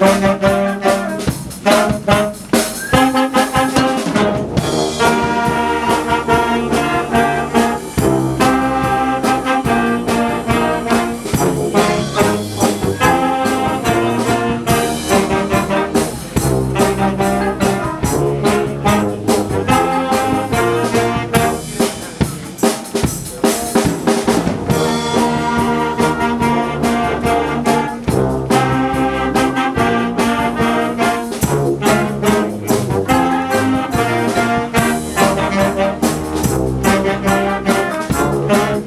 Don't